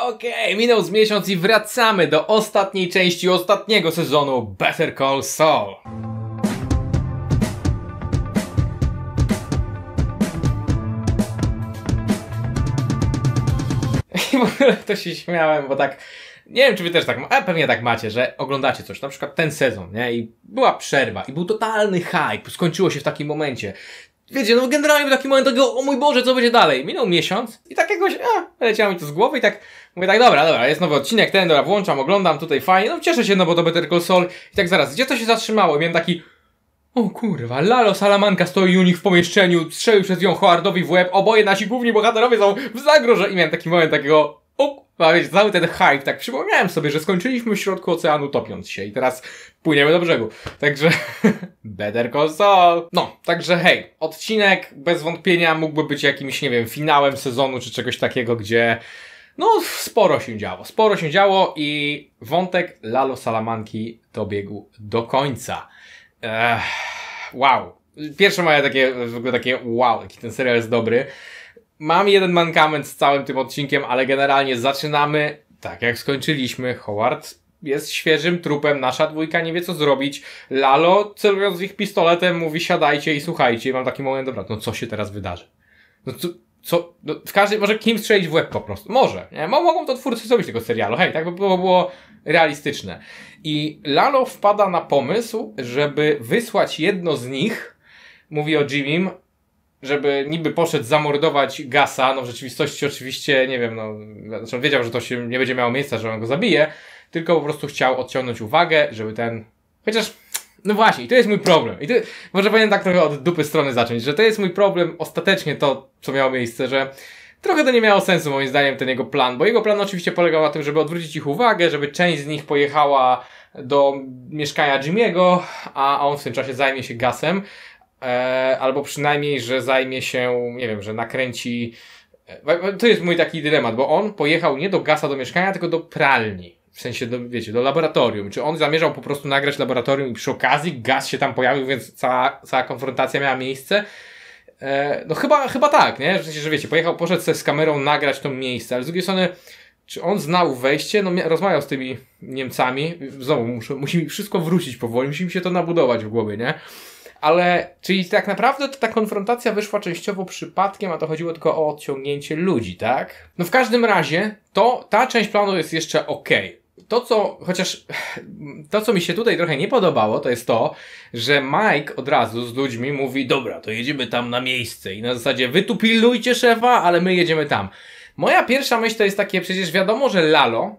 Okej, minął z miesiąc i wracamy do ostatniej części ostatniego sezonu Better Call Saul. I w ogóle to się śmiałem, bo tak. Nie wiem, czy wy też tak, a pewnie tak macie, że oglądacie coś, na przykład ten sezon, nie? I była przerwa, i był totalny hype, skończyło się w takim momencie. Wiecie, no generalnie był taki moment takiego, o mój Boże, co będzie dalej? Minął miesiąc i tak jakoś, a, leciało mi to z głowy i tak, mówię tak, dobra, dobra, jest nowy odcinek, ten, dobra, włączam, oglądam, tutaj fajnie, no cieszę się, no bo to Better Call Saul i tak zaraz, gdzie to się zatrzymało? I miałem taki, o kurwa, Lalo Salamanka stoi u nich w pomieszczeniu, strzelił przez ją Howardowi w łeb, oboje nasi główni bohaterowie są w zagrożeniu. I miałem taki moment takiego, wiecie, cały ten hype, tak przypomniałem sobie, że skończyliśmy w środku oceanu topiąc się i teraz płyniemy do brzegu. Także, Better Call Saul. No, także hej, odcinek bez wątpienia mógłby być jakimś, nie wiem, finałem sezonu czy czegoś takiego, gdzie no, sporo się działo. Sporo się działo i wątek Lalo Salamanki dobiegł do końca. Ech, wow. Pierwsze moje takie, w ogóle takie wow, jaki ten serial jest dobry. Mam jeden mankament z całym tym odcinkiem, ale generalnie zaczynamy tak jak skończyliśmy. Howard jest świeżym trupem, nasza dwójka nie wie co zrobić. Lalo celując ich pistoletem mówi siadajcie i słuchajcie. I mam taki moment, dobra, no co się teraz wydarzy? No co, co no, w każdej, może kim strzelić w łeb po prostu. Może, nie? Mogą to twórcy zrobić tego serialu, hej, tak by było, było realistyczne. I Lalo wpada na pomysł, żeby wysłać jedno z nich, mówi o Jimim, żeby niby poszedł zamordować Gasa, no w rzeczywistości oczywiście, nie wiem, no, znaczy on wiedział, że to się nie będzie miało miejsca, że on go zabije, tylko po prostu chciał odciągnąć uwagę, żeby ten, chociaż, no właśnie, i to jest mój problem. I to, może powinienem tak trochę od dupy strony zacząć, że to jest mój problem ostatecznie to, co miało miejsce, że Trochę to nie miało sensu moim zdaniem ten jego plan, bo jego plan oczywiście polegał na tym, żeby odwrócić ich uwagę, żeby część z nich pojechała do mieszkania Jimmy'ego, a on w tym czasie zajmie się gasem, e, albo przynajmniej, że zajmie się, nie wiem, że nakręci. E, to jest mój taki dylemat, bo on pojechał nie do gasa do mieszkania, tylko do pralni. W sensie, do, wiecie, do laboratorium. Czy on zamierzał po prostu nagrać laboratorium i przy okazji gaz się tam pojawił, więc cała, cała konfrontacja miała miejsce? E, no chyba, chyba tak, nie? W sensie, że wiecie, pojechał, poszedł sobie z kamerą nagrać to miejsce, ale z drugiej strony, czy on znał wejście? No rozmawiał z tymi Niemcami, znowu muszę, musi mi wszystko wrócić powoli, musi mi się to nabudować w głowie, nie? Ale, czyli tak naprawdę ta konfrontacja wyszła częściowo przypadkiem, a to chodziło tylko o odciągnięcie ludzi, tak? No w każdym razie, to, ta część planu jest jeszcze ok to, co, chociaż to, co mi się tutaj trochę nie podobało, to jest to, że Mike od razu z ludźmi mówi, dobra, to jedziemy tam na miejsce i na zasadzie wy tu pilnujcie szefa, ale my jedziemy tam. Moja pierwsza myśl to jest takie, przecież wiadomo, że Lalo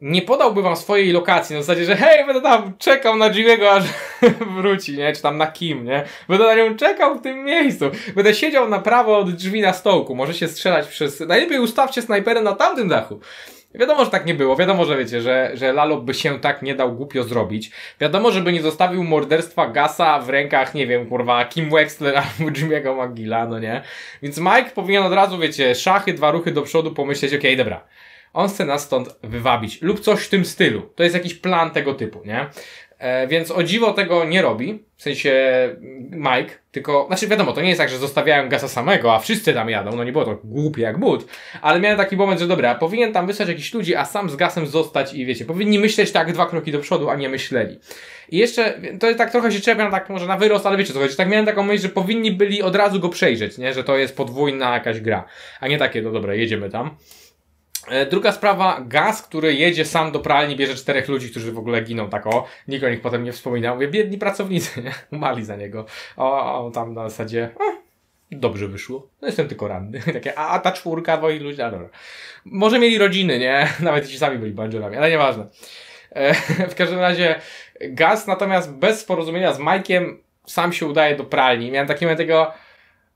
nie podałby wam swojej lokacji, na zasadzie, że hej, będę tam czekał na Jimmy'ego, aż wróci, nie? Czy tam na Kim, nie? Będę na nią czekał w tym miejscu. Będę siedział na prawo od drzwi na stołku. Może się strzelać przez... Najlepiej ustawcie snajperę na tamtym dachu. Wiadomo, że tak nie było. Wiadomo, że wiecie, że, że Lalo by się tak nie dał głupio zrobić. Wiadomo, żeby nie zostawił morderstwa Gasa w rękach, nie wiem, kurwa, Kim Wexler albo Jimmy'ego Magilla, no nie? Więc Mike powinien od razu, wiecie, szachy, dwa ruchy do przodu pomyśleć, okej, okay, dobra. On chce nas stąd wywabić. Lub coś w tym stylu. To jest jakiś plan tego typu, nie? E, więc o dziwo tego nie robi, w sensie Mike, tylko, znaczy wiadomo, to nie jest tak, że zostawiają Gasa samego, a wszyscy tam jadą, no nie było to głupie jak but, ale miałem taki moment, że dobra, powinien tam wysłać jakichś ludzi, a sam z Gasem zostać i wiecie, powinni myśleć tak dwa kroki do przodu, a nie myśleli. I jeszcze, to tak trochę się czepiam, tak może na wyrost, ale wiecie co chodzi, tak miałem taką myśl, że powinni byli od razu go przejrzeć, nie, że to jest podwójna jakaś gra, a nie takie, no dobra, jedziemy tam. E, druga sprawa, gaz, który jedzie sam do pralni, bierze czterech ludzi, którzy w ogóle giną tak o, nikt o nich potem nie wspomina. Mówię, biedni pracownicy, nie? Umali za niego. O, o tam na zasadzie, dobrze wyszło. No jestem tylko ranny. Takie, a, ta czwórka, dwoi ludzi, a dobra. Może mieli rodziny, nie? Nawet ci sami byli bangerami, ale nieważne. E, w każdym razie, gaz natomiast bez porozumienia z Mike'iem sam się udaje do pralni. Miałem taki moment tego,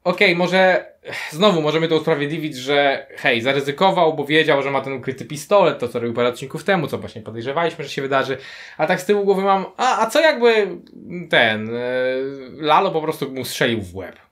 okej, okay, może znowu możemy to usprawiedliwić, że hej, zaryzykował, bo wiedział, że ma ten ukryty pistolet, to co robił parę odcinków temu, co właśnie podejrzewaliśmy, że się wydarzy, a tak z tyłu głowy mam, a, a co jakby ten, yy, Lalo po prostu mu strzelił w łeb.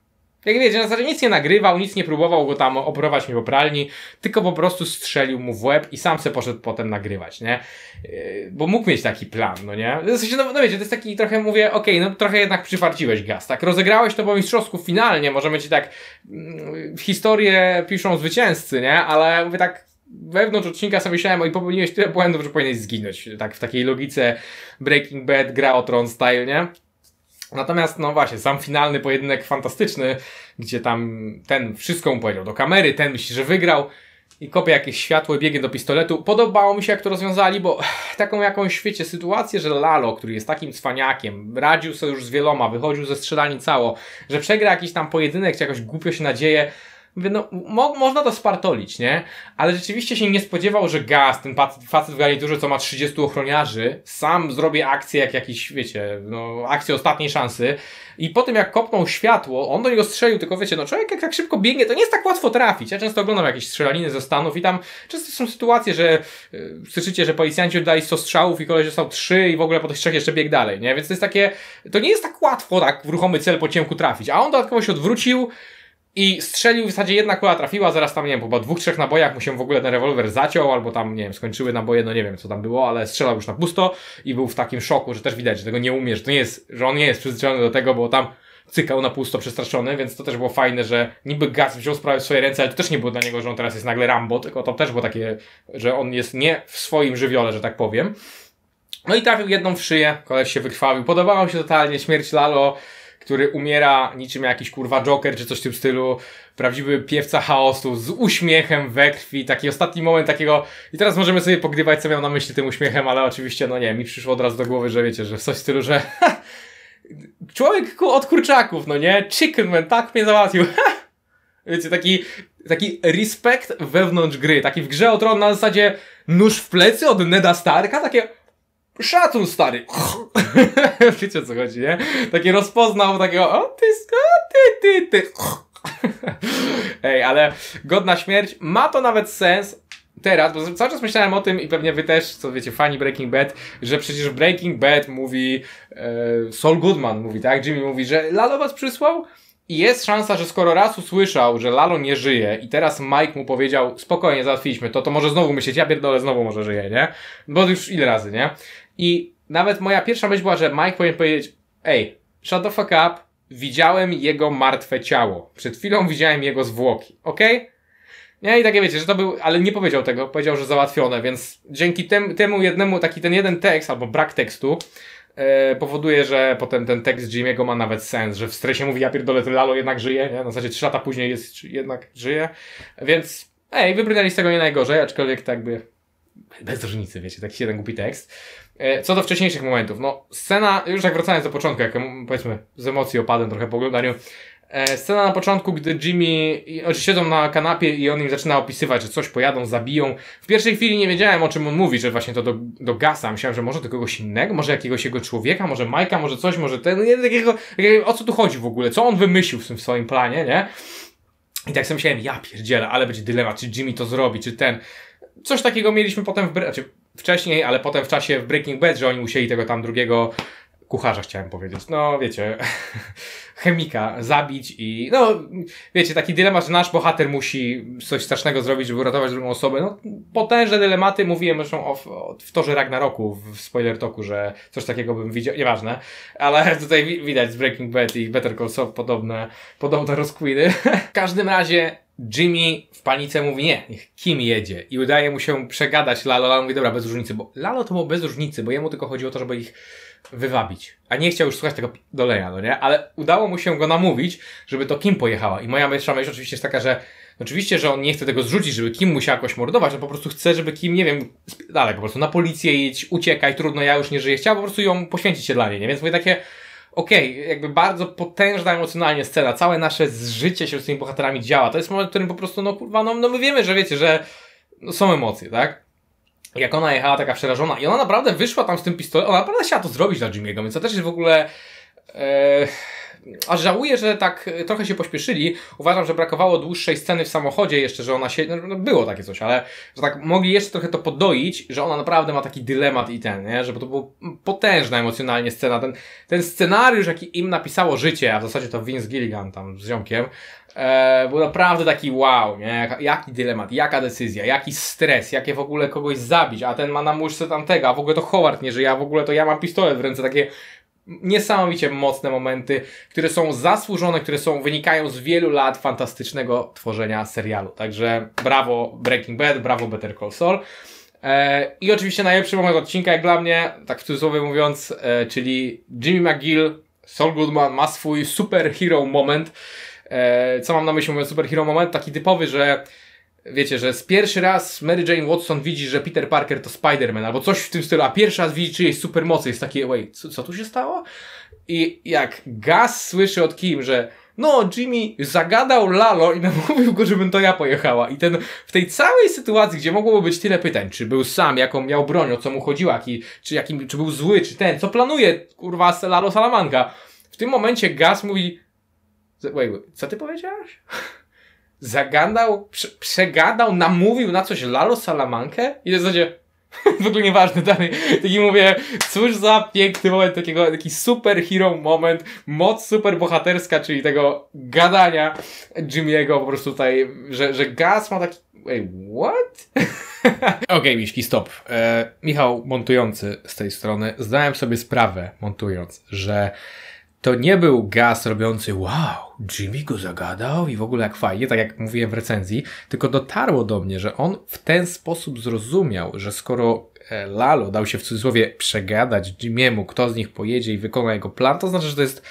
Jak wiecie, na zasadzie nic nie nagrywał, nic nie próbował go tam operować mi pralni, tylko po prostu strzelił mu w łeb i sam se poszedł potem nagrywać, nie? Yy, bo mógł mieć taki plan, no nie? W sensie, no, no wiecie, to jest taki trochę, mówię, okej, okay, no trochę jednak przyfarciłeś gaz, tak? Rozegrałeś to po mistrzowsku finalnie, możemy ci tak, mm, historię piszą zwycięzcy, nie? Ale mówię tak, wewnątrz odcinka sobie myślałem, i popełniłeś tyle błędów, że powinieneś zginąć. Tak, w takiej logice Breaking Bad, gra o Tron style, nie? Natomiast, no właśnie, sam finalny pojedynek fantastyczny, gdzie tam ten wszystko mu powiedział do kamery, ten myśli, że wygrał i kopie jakieś światło i biegnie do pistoletu. Podobało mi się, jak to rozwiązali, bo taką jakąś, świecie sytuację, że Lalo, który jest takim cwaniakiem, radził sobie już z wieloma, wychodził ze strzelani cało, że przegra jakiś tam pojedynek, czy jakoś głupio się nadzieje, Mówię, no, mo można to spartolić, nie? Ale rzeczywiście się nie spodziewał, że Gaz, ten facet, w garniturze, co ma 30 ochroniarzy, sam zrobi akcję jak jakiś, wiecie, no, akcję ostatniej szansy. I po tym jak kopnął światło, on do niego strzelił, tylko wiecie, no człowiek jak tak szybko biegnie, to nie jest tak łatwo trafić. Ja często oglądam jakieś strzelaniny ze Stanów i tam często są sytuacje, że yy, słyszycie, że policjanci oddali 100 strzałów i koleś dostał 3 i w ogóle po tych trzech jeszcze bieg dalej, nie? Więc to jest takie, to nie jest tak łatwo tak w ruchomy cel po ciemku trafić. A on dodatkowo się odwrócił, i strzelił, w zasadzie jedna kula trafiła, zaraz tam, nie wiem, po dwóch, trzech nabojach mu się w ogóle ten rewolwer zaciął, albo tam, nie wiem, skończyły naboje, no nie wiem, co tam było, ale strzelał już na pusto i był w takim szoku, że też widać, że tego nie umie, że to nie jest, że on nie jest przyzwyczajony do tego, bo tam cykał na pusto przestraszony, więc to też było fajne, że niby Gaz wziął sprawę w swoje ręce, ale to też nie było dla niego, że on teraz jest nagle Rambo, tylko to też było takie, że on jest nie w swoim żywiole, że tak powiem. No i trafił jedną w szyję, koleś się wykrwawił. Podobała mi się totalnie śmierć Lalo, który umiera niczym jakiś kurwa Joker czy coś w tym stylu, prawdziwy piewca chaosu z uśmiechem we krwi, taki ostatni moment takiego i teraz możemy sobie pogrywać co miał na myśli tym uśmiechem, ale oczywiście no nie, mi przyszło od razu do głowy, że wiecie, że coś w stylu, że człowiek od kurczaków, no nie, chicken man, tak mnie załatwił, wiecie, taki taki respekt wewnątrz gry, taki w grze o tron na zasadzie nóż w plecy od Neda Starka, takie Szacun, stary. Wiecie o co chodzi, nie? Takie rozpoznał takiego, o ty, ty, ty, ty. Ej, ale godna śmierć. Ma to nawet sens teraz, bo cały czas myślałem o tym i pewnie wy też, co wiecie, fani Breaking Bad, że przecież Breaking Bad mówi, e, Saul Goodman mówi, tak? Jimmy mówi, że Lalo was przysłał? I jest szansa, że skoro raz usłyszał, że Lalo nie żyje i teraz Mike mu powiedział, spokojnie, załatwiliśmy to, to może znowu myśleć, ja pierdolę, znowu może żyje, nie? Bo już ile razy, nie? I nawet moja pierwsza myśl była, że Mike powinien powiedzieć, ej, shut the fuck up, widziałem jego martwe ciało. Przed chwilą widziałem jego zwłoki, ok? Nie, i takie wiecie, że to był, ale nie powiedział tego, powiedział, że załatwione, więc dzięki tem, temu jednemu, taki ten jeden tekst, albo brak tekstu, e, powoduje, że potem ten tekst Jimmy'ego ma nawet sens, że w stresie mówi, ja pierdolę, ten Lalo jednak żyje, nie? na zasadzie trzy lata później jest, jednak żyje, więc ej, wybrnęli z tego nie najgorzej, aczkolwiek tak by bez różnicy, wiecie, taki jeden głupi tekst. E, co do wcześniejszych momentów, no scena, już jak wracając do początku, jak powiedzmy z emocji opadłem trochę po oglądaniu, e, scena na początku, gdy Jimmy, oni siedzą na kanapie i on im zaczyna opisywać, że coś pojadą, zabiją. W pierwszej chwili nie wiedziałem o czym on mówi, że właśnie to do, do Gasa. Myślałem, że może do kogoś innego, może jakiegoś jego człowieka, może Majka, może coś, może ten, nie, takiego, o co tu chodzi w ogóle, co on wymyślił w tym swoim planie, nie? I tak sobie myślałem, ja pierdzielę, ale będzie dylemat, czy Jimmy to zrobi, czy ten. Coś takiego mieliśmy potem w, znaczy wcześniej, ale potem w czasie w Breaking Bad, że oni musieli tego tam drugiego kucharza chciałem powiedzieć. No, wiecie, chemika zabić i no, wiecie, taki dylemat, że nasz bohater musi coś strasznego zrobić, żeby uratować drugą osobę. No, potężne dylematy, mówiłem zresztą o, o, w torze Ragnaroku w spoiler toku, że coś takiego bym widział, nieważne, ale tutaj widać z Breaking Bad i Better Call Saul podobne, podobne rozkminy. w każdym razie Jimmy w panice mówi nie, niech Kim jedzie i udaje mu się przegadać Lalo. Lalo mówi dobra, bez różnicy, bo Lalo to było bez różnicy, bo jemu tylko chodziło o to, żeby ich wywabić. A nie chciał już słuchać tego dolenia, no nie? Ale udało mu się go namówić, żeby to Kim pojechała. I moja myśl oczywiście jest taka, że oczywiście, że on nie chce tego zrzucić, żeby Kim musiał jakoś mordować, on po prostu chce, żeby Kim, nie wiem, dalej po prostu na policję jedź, uciekaj, trudno, ja już nie żyję. Chciał po prostu ją poświęcić się dla niej, nie? Więc mówię takie okej, okay, jakby bardzo potężna emocjonalnie scena, całe nasze zżycie się z tymi bohaterami działa. To jest moment, w którym po prostu, no kurwa, no, no my wiemy, że wiecie, że no, są emocje, tak? Jak ona jechała taka przerażona i ona naprawdę wyszła tam z tym pistoletem, ona naprawdę chciała to zrobić dla Jimmy'ego, więc to też jest w ogóle... E, aż żałuję, że tak e, trochę się pośpieszyli. Uważam, że brakowało dłuższej sceny w samochodzie jeszcze, że ona się, no, no było takie coś, ale że tak mogli jeszcze trochę to podoić, że ona naprawdę ma taki dylemat i ten, nie? Żeby to była potężna emocjonalnie scena. Ten, ten scenariusz, jaki im napisało życie, a w zasadzie to Vince Gilligan tam z ziomkiem, e, był naprawdę taki wow, nie? Jaki dylemat, jaka decyzja, jaki stres, jakie w ogóle kogoś zabić, a ten ma na muszce tamtego, a w ogóle to Howard nie żyje, a w ogóle to ja mam pistolet w ręce, takie niesamowicie mocne momenty, które są zasłużone, które są, wynikają z wielu lat fantastycznego tworzenia serialu. Także brawo Breaking Bad, brawo Better Call Saul. E, I oczywiście najlepszy moment odcinka, jak dla mnie, tak w cudzysłowie mówiąc, e, czyli Jimmy McGill, Saul Goodman ma swój superhero moment. E, co mam na myśli mówiąc superhero moment? Taki typowy, że wiecie, że z pierwszy raz Mary Jane Watson widzi, że Peter Parker to Spider-Man, albo coś w tym stylu, a pierwszy raz widzi czyjeś supermocy, jest takie, wait, co, co tu się stało? I jak Gas słyszy od Kim, że no, Jimmy zagadał Lalo i namówił go, żebym to ja pojechała. I ten, w tej całej sytuacji, gdzie mogłoby być tyle pytań, czy był sam, jaką miał broń, o co mu chodziło, jaki, czy, jakim, czy był zły, czy ten, co planuje, kurwa, Lalo Salamanka. W tym momencie Gas mówi, wait, wait, co ty powiedziałaś? zagadał, prze, przegadał, namówił na coś Lalo Salamankę i w zasadzie w ogóle nieważne dalej. Taki mówię, cóż za piękny moment, takiego, taki super hero moment, moc super bohaterska, czyli tego gadania Jimmy'ego po prostu tutaj, że, że Gas ma taki, wait, what? Okej, okay, Miśki, stop. E, Michał montujący z tej strony, zdałem sobie sprawę, montując, że to nie był gaz robiący wow, Jimmy go zagadał i w ogóle jak fajnie, tak jak mówiłem w recenzji, tylko dotarło do mnie, że on w ten sposób zrozumiał, że skoro e, Lalo dał się w cudzysłowie przegadać Jimmy'emu, kto z nich pojedzie i wykona jego plan, to znaczy, że to jest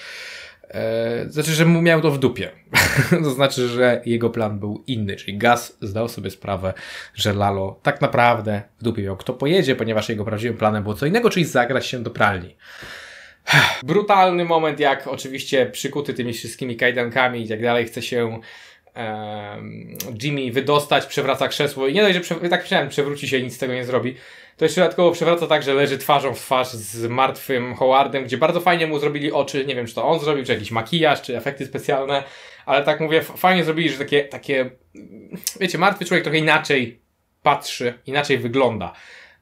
e, znaczy, że mu miał to w dupie. to znaczy, że jego plan był inny, czyli Gaz zdał sobie sprawę, że Lalo tak naprawdę w dupie miał kto pojedzie, ponieważ jego prawdziwym planem było co innego, czyli zagrać się do pralni. Brutalny moment, jak oczywiście przykuty tymi wszystkimi kajdankami i tak dalej, chce się um, Jimmy wydostać, przewraca krzesło i nie dość, że tak myślałem, przewróci się i nic z tego nie zrobi. To jeszcze dodatkowo przewraca tak, że leży twarzą w twarz z martwym Howardem, gdzie bardzo fajnie mu zrobili oczy. Nie wiem, czy to on zrobił, czy jakiś makijaż, czy efekty specjalne, ale tak mówię, fajnie zrobili, że takie, takie, wiecie, martwy człowiek trochę inaczej patrzy, inaczej wygląda.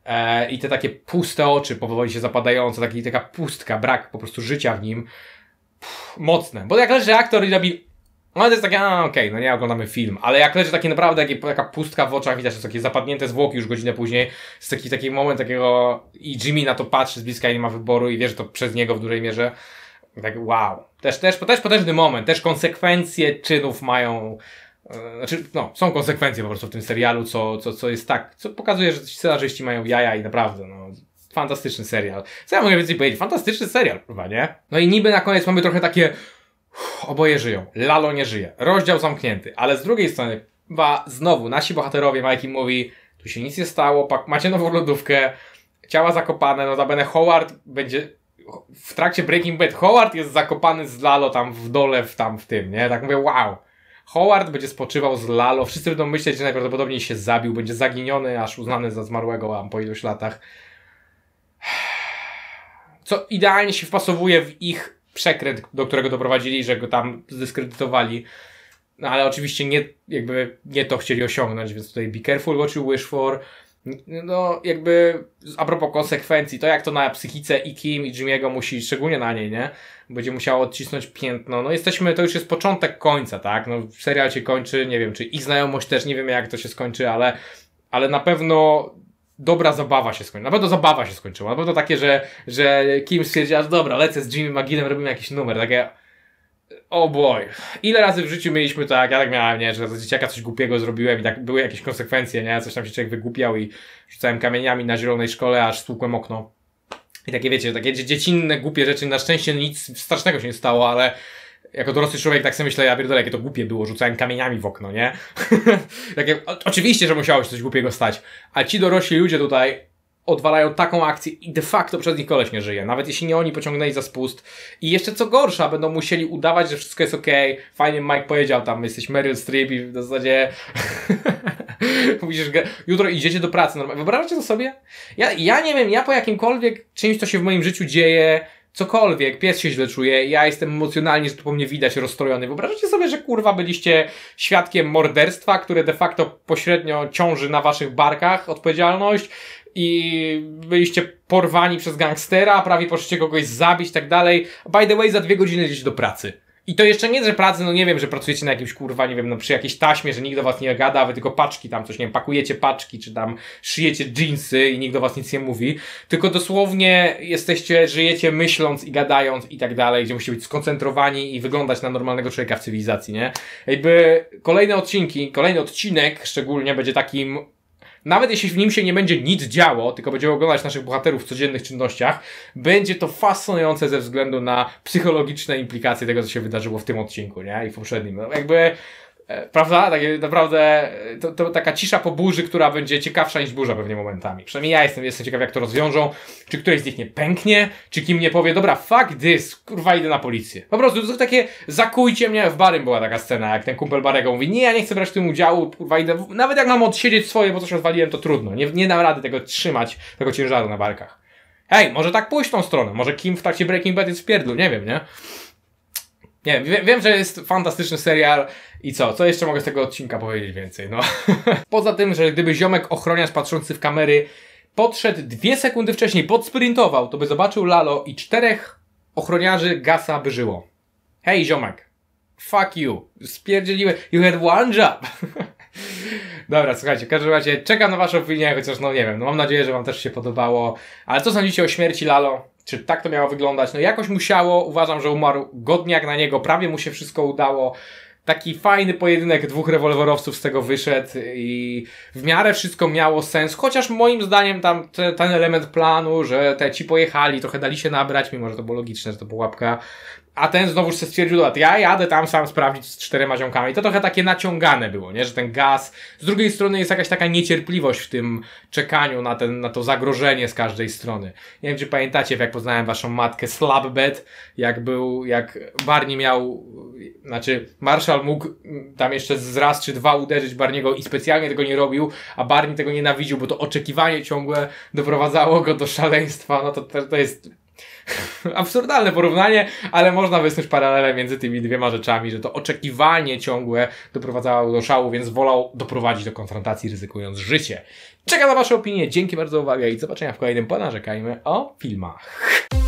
E, I te takie puste oczy, powoli się zapadające, taki, taka pustka, brak po prostu życia w nim. Pff, mocne. Bo jak leży aktor i robi. No to jest takie, a okej, okay, no nie oglądamy film, ale jak leży takie naprawdę takie, taka pustka w oczach, widać, że takie zapadnięte zwłoki już godzinę później, jest taki, taki moment takiego i Jimmy na to patrzy z bliska i nie ma wyboru i wie, że to przez niego w dużej mierze. Tak wow. Też, też, też potężny moment, też konsekwencje czynów mają znaczy, no, są konsekwencje po prostu w tym serialu, co, co, co jest tak, co pokazuje, że scenarzyści mają jaja i naprawdę, no, fantastyczny serial. Co ja mogę więcej powiedzieć? Fantastyczny serial, chyba, nie? No i niby na koniec mamy trochę takie, uff, oboje żyją, Lalo nie żyje, rozdział zamknięty, ale z drugiej strony, chyba znowu, nasi bohaterowie, Mikey mówi, tu się nic nie stało, pak, macie nową lodówkę, ciała zakopane, no notabene Howard będzie, w trakcie Breaking Bad, Howard jest zakopany z Lalo tam w dole, w tam w tym, nie? Tak mówię, wow. Howard będzie spoczywał z Lalo, wszyscy będą myśleć, że najprawdopodobniej się zabił, będzie zaginiony, aż uznany za zmarłego po iluś latach. Co idealnie się wpasowuje w ich przekręt, do którego doprowadzili, że go tam zdyskredytowali. No ale oczywiście nie, jakby nie to chcieli osiągnąć, więc tutaj be careful what you wish for. No, jakby a propos konsekwencji, to jak to na psychice i Kim i Jimmy'ego musi, szczególnie na niej, nie? Będzie musiało odcisnąć piętno. No, jesteśmy, to już jest początek końca, tak? No, serial się kończy, nie wiem, czy ich znajomość też, nie wiemy jak to się skończy, ale, ale na pewno dobra zabawa się skończyła. Na pewno zabawa się skończyła. Na pewno takie, że, że Kim stwierdziła, że dobra, lecę z Jimmy McGillem, robimy jakiś numer. Takie, oh boy. Ile razy w życiu mieliśmy tak, ja tak miałem, nie, że za dzieciaka coś głupiego zrobiłem i tak były jakieś konsekwencje, nie, coś tam się człowiek wygłupiał i rzucałem kamieniami na zielonej szkole, aż stłukłem okno. I takie wiecie, takie dziecinne, głupie rzeczy, na szczęście nic strasznego się nie stało, ale jako dorosły człowiek tak sobie myślę, ja pierdolę, jakie to głupie było, rzucałem kamieniami w okno, nie? takie, oczywiście, że musiało się coś głupiego stać, a ci dorośli ludzie tutaj odwalają taką akcję i de facto przez nich koleś nie żyje. Nawet jeśli nie oni pociągnęli za spust. I jeszcze co gorsza, będą musieli udawać, że wszystko jest okej. Fajnie Mike powiedział tam, jesteś Meryl Streep i w zasadzie musisz, jutro idziecie do pracy normalnie. Wyobrażacie to sobie? Ja, ja nie wiem, ja po jakimkolwiek czymś, co się w moim życiu dzieje, cokolwiek, pies się źle czuje, ja jestem emocjonalnie, że to po mnie widać, rozstrojony. Wyobrażacie sobie, że kurwa byliście świadkiem morderstwa, które de facto pośrednio ciąży na waszych barkach odpowiedzialność i byliście porwani przez gangstera, prawie poszliście kogoś zabić tak dalej. By the way, za dwie godziny idziecie do pracy. I to jeszcze nie, że pracy, no nie wiem, że pracujecie na jakimś kurwa, nie wiem, no przy jakiejś taśmie, że nikt do was nie gada, wy tylko paczki tam coś, nie wiem, pakujecie paczki, czy tam szyjecie dżinsy i nikt do was nic nie mówi, tylko dosłownie jesteście, żyjecie myśląc i gadając i tak dalej, gdzie musicie być skoncentrowani i wyglądać na normalnego człowieka w cywilizacji, nie? Jakby kolejne odcinki, kolejny odcinek szczególnie będzie takim nawet jeśli w nim się nie będzie nic działo, tylko będziemy oglądać naszych bohaterów w codziennych czynnościach, będzie to fascynujące ze względu na psychologiczne implikacje tego, co się wydarzyło w tym odcinku, nie? I w poprzednim. No, jakby prawda? Takie naprawdę e, to, to taka cisza po burzy, która będzie ciekawsza niż burza pewnie momentami. Przynajmniej ja jestem, jestem ciekaw, jak to rozwiążą. Czy któryś z nich nie pęknie, czy kim nie powie, dobra, fuck this, kurwa, idę na policję. Po prostu to takie zakujcie mnie. W Barym była taka scena, jak ten kumpel Barego mówi, nie, ja nie chcę brać w tym udziału, kurwa, idę. Nawet jak mam odsiedzieć swoje, bo coś rozwaliłem, to trudno. Nie, nie dam rady tego trzymać, tego ciężaru na barkach. Hej, może tak pójść tą stronę. Może Kim w trakcie Breaking Bad jest w pierdlu, nie wiem, nie? Nie wiem, wiem, że jest fantastyczny serial i co? Co jeszcze mogę z tego odcinka powiedzieć więcej? No. Poza tym, że gdyby ziomek ochroniarz patrzący w kamery podszedł dwie sekundy wcześniej, podsprintował, to by zobaczył Lalo i czterech ochroniarzy Gasa by żyło. Hej ziomek, fuck you, spierdzieliłem, you had one job. Dobra, słuchajcie, w każdym razie czekam na Wasze opinie, chociaż no nie wiem, no mam nadzieję, że Wam też się podobało. Ale co sądzicie o śmierci Lalo? Czy tak to miało wyglądać? No jakoś musiało, uważam, że umarł godnie jak na niego, prawie mu się wszystko udało. Taki fajny pojedynek dwóch rewolwerowców z tego wyszedł i w miarę wszystko miało sens, chociaż moim zdaniem tam te, ten element planu, że te ci pojechali, trochę dali się nabrać, mimo że to było logiczne, że to pułapka, a ten znowuż się stwierdził, że ja jadę tam sam sprawdzić z czterema ziomkami. To trochę takie naciągane było, nie? Że ten gaz. Z drugiej strony jest jakaś taka niecierpliwość w tym czekaniu na, ten, na to zagrożenie z każdej strony. Nie wiem, czy pamiętacie, jak poznałem waszą matkę Slabbed, jak był, jak Barney miał, znaczy Marshall mógł tam jeszcze z raz czy dwa uderzyć Barniego i specjalnie tego nie robił, a Barney tego nienawidził, bo to oczekiwanie ciągłe doprowadzało go do szaleństwa. No to, to jest absurdalne porównanie, ale można wysnuć paralelę między tymi dwiema rzeczami, że to oczekiwanie ciągłe doprowadzało do szału, więc wolał doprowadzić do konfrontacji, ryzykując życie. Czekam na Wasze opinie, dzięki bardzo za uwagę i do zobaczenia w kolejnym Ponarzekajmy o filmach.